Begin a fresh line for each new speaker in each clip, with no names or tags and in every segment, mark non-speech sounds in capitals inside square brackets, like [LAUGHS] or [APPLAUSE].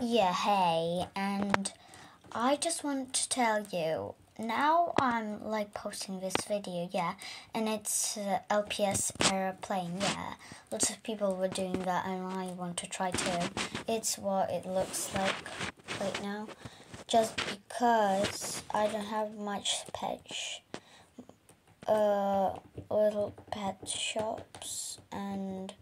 Yeah, hey, and I just want to tell you now I'm like posting this video, yeah, and it's uh, LPS airplane, yeah. Lots of people were doing that, and I want to try too. It's what it looks like right now, just because I don't have much pet, uh, little pet shops, and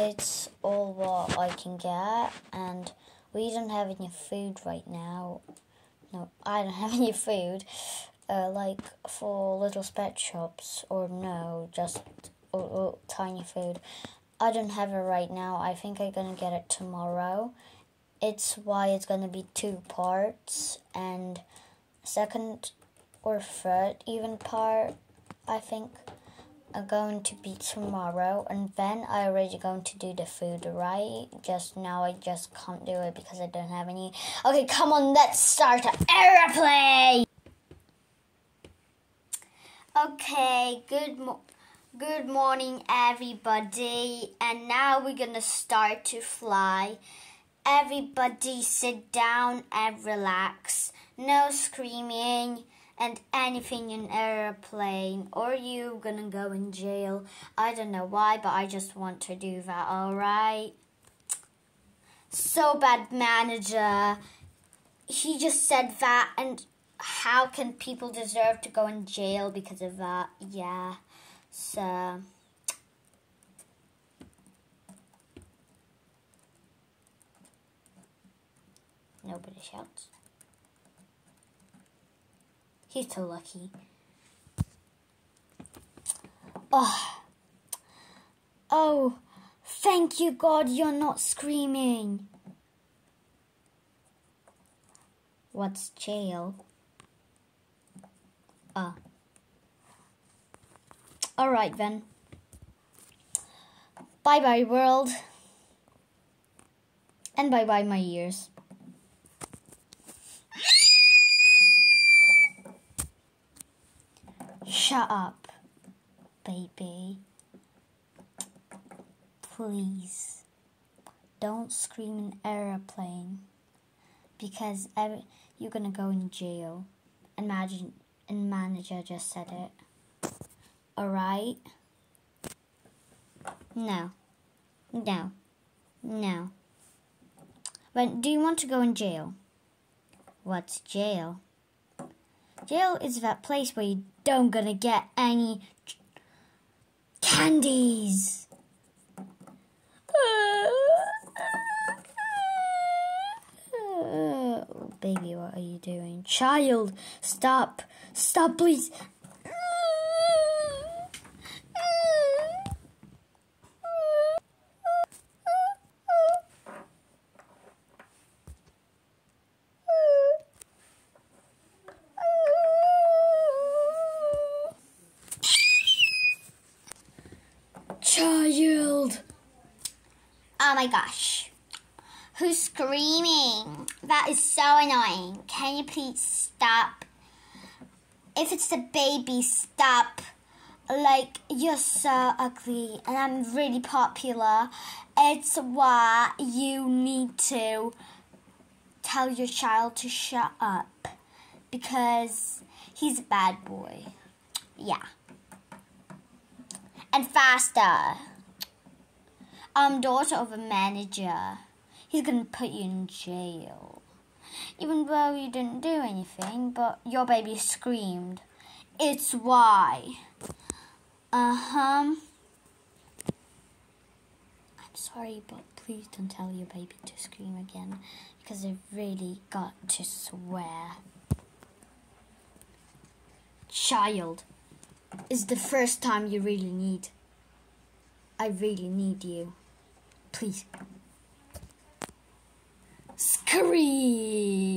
it's all what I can get, and we don't have any food right now. No, I don't have [LAUGHS] any food. Uh, like for little pet shops, or no, just uh, uh, tiny food. I don't have it right now. I think I'm gonna get it tomorrow. It's why it's gonna be two parts, and second or third even part, I think, are going to be tomorrow, and then I already going to do the food, right? Just now I just can't do it because I don't have any. Okay, come on, let's start an airplane. Okay, good mo- good morning everybody, and now we're gonna start to fly. Everybody sit down and relax. No screaming and anything in airplane or you gonna go in jail. I don't know why, but I just want to do that, alright? So bad manager. He just said that and how can people deserve to go in jail because of that? Yeah. So nobody shouts. He's so lucky. Oh. Oh. Thank you, God, you're not screaming. What's jail? Ah. Alright then. Bye bye, world. And bye bye, my ears. Shut up, baby. Please. Don't scream in airplane because every, you're gonna go in jail. Imagine, and manager just said it. Alright? No. No. No. But do you want to go in jail? What's jail? Jail is that place where you don't gonna get any candies. Oh, baby, what are you doing? Child, stop. Stop, please. Child.
Oh my gosh. Who's screaming? That is so annoying. Can you please stop? If it's the baby, stop.
Like, you're so ugly and I'm really popular. It's why you need to tell your child to shut up. Because he's a bad boy.
Yeah. And faster.
I'm daughter of a manager. He's gonna put you in jail. Even though you didn't do anything, but your baby screamed. It's why. Uh huh. I'm sorry, but please don't tell your baby to scream again because I've really got to swear. Child, it's the first time you really need. I really need you. Please. Scream!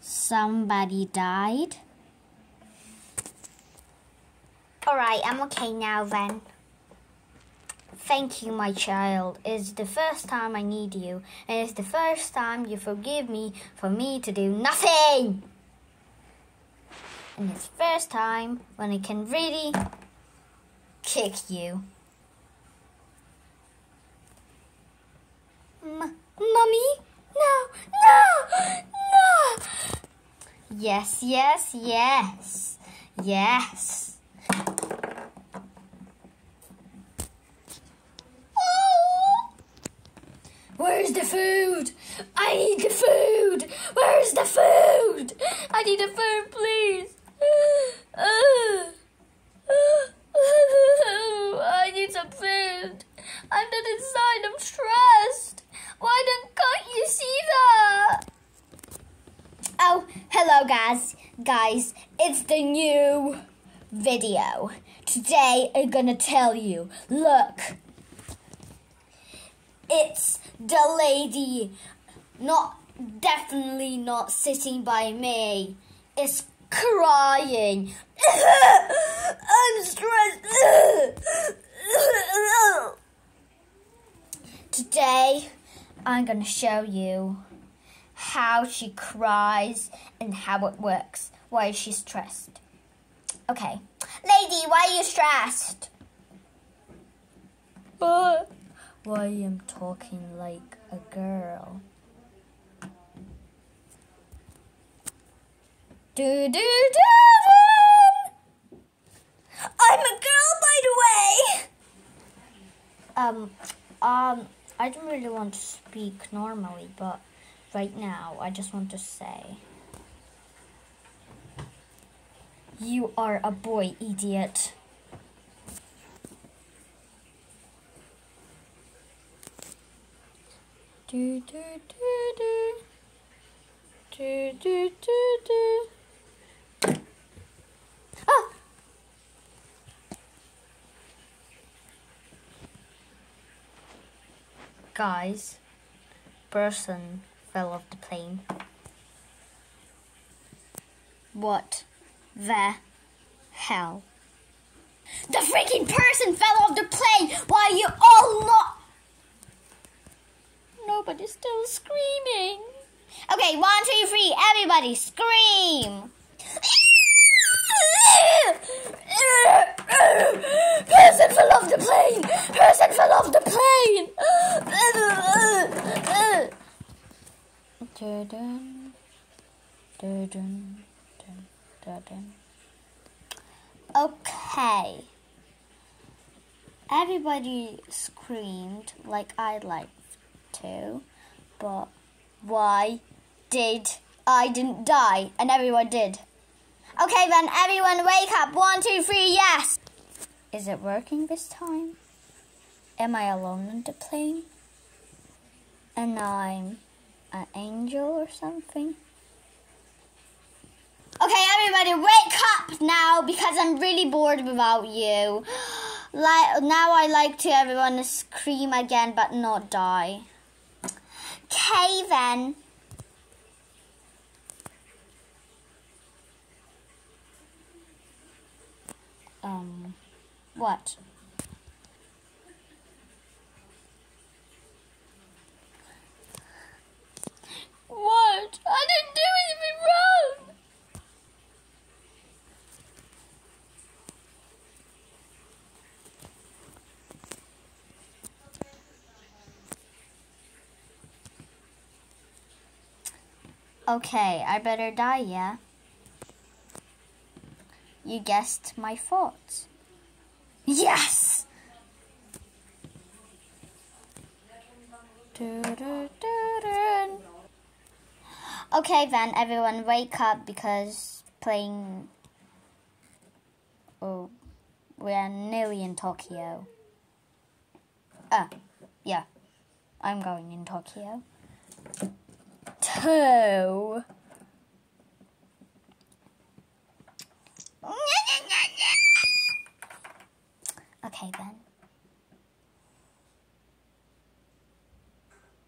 Somebody died?
Alright, I'm okay now then.
Thank you, my child. It's the first time I need you, and it's the first time you forgive me for me to do nothing. and it's first time when I can really kick you. M- Mummy? No, no, no! Yes, yes, yes, yes. Where's the food? I need the food. Where's the food? I need the food, please. [SIGHS] I need some food. I'm not inside. I'm stressed. Why don't can't you see that? Oh, hello, guys. Guys, it's the new video. Today, I'm gonna tell you. Look. It's the lady, not definitely not sitting by me. It's crying. [LAUGHS] I'm stressed. [LAUGHS] Today, I'm going to show you how she cries and how it works. Why is she stressed? Okay. Lady, why are you stressed? [LAUGHS] Why am talking like a girl? Do do do. I'm a girl, by the way. Um, um, I don't really want to speak normally, but right now I just want to say, you are a boy, idiot. Do do do do. Do do do do. Ah! Guys, person fell off the plane. What the hell? The freaking person fell off the plane while you all not. Nobody's still screaming. Okay, one, two, three, everybody scream. Person fell off the plane! Person fell off the plane! Dun, dun, dun, dun, dun. Okay. Everybody screamed like I'd like to, but why did I didn't die and everyone did? Okay then, everyone wake up. One, two, three, yes. Is it working this time? Am I alone on the plane? And I'm an angel or something? Okay, everybody, wake up now because I'm really bored without you. [GASPS] Like now, I like to everyone to scream again, but not die. Okay then. Um, what? What? I didn't do anything wrong. Okay, I better die, yeah? You guessed my thoughts. Yes! Okay then, everyone wake up because playing... Oh, we're nearly in Tokyo. Ah, yeah. I'm going in Tokyo. Two. Okay then.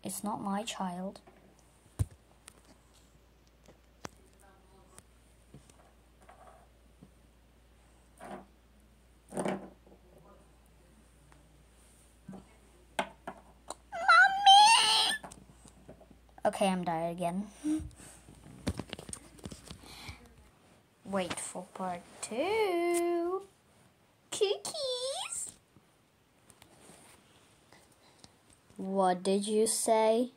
It's not my child. Okay, I'm dying again. wait for part two. What did you say?